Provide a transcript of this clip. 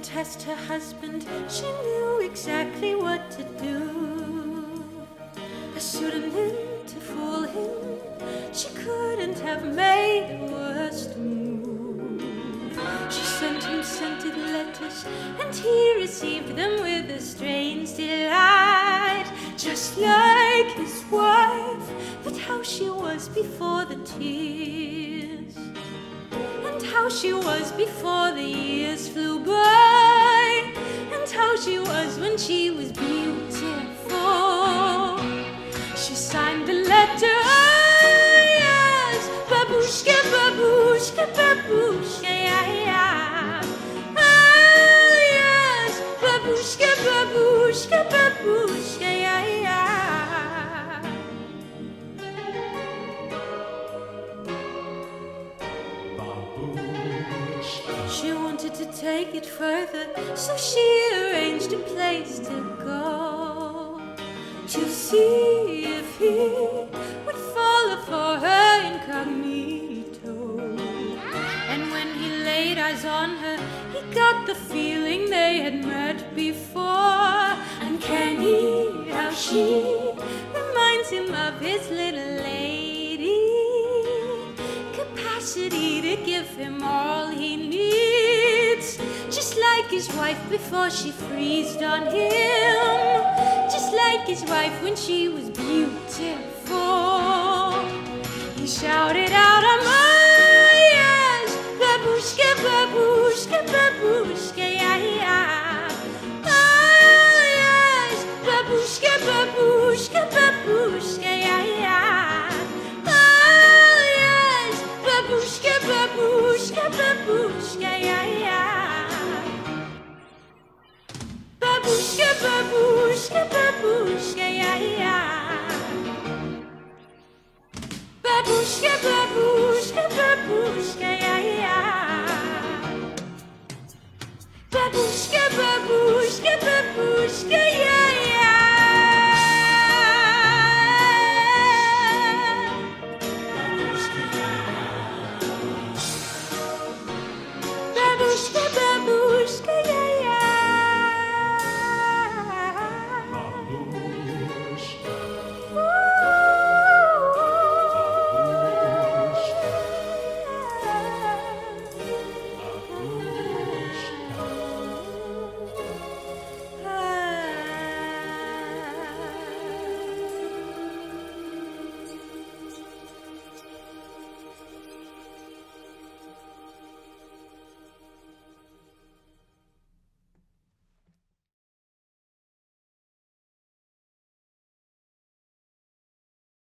impressed her husband. She knew exactly what to do. A pseudonym to fool him. She couldn't have made a worse move. She sent him scented letters, and he received them with a strange delight. Just like his wife, but how she was before the tears she was before the years flew by, and how she was when she was beautiful. She signed the letter, ah, yes, babooshka, babooshka, babooshka, yeah, yeah. Ah, yes, babooshka, babooshka, babooshka, to take it further, so she arranged a place to go to see if he would follow for her incognito. And when he laid eyes on her, he got the feeling they had met before. And can he, how she reminds him of his little lady capacity to give him all his wife before she freezed on him. Just like his wife when she was beautiful. He shouted out, I'm yes, babooshka, babooshka, babooshka, yeah, yeah. Ah, yes, babooshka, babooshka, babooshka, babooshka, babooshka, yeah, yeah. Babushka, babooshka, yeah, yeah. Babooshka, babooshka,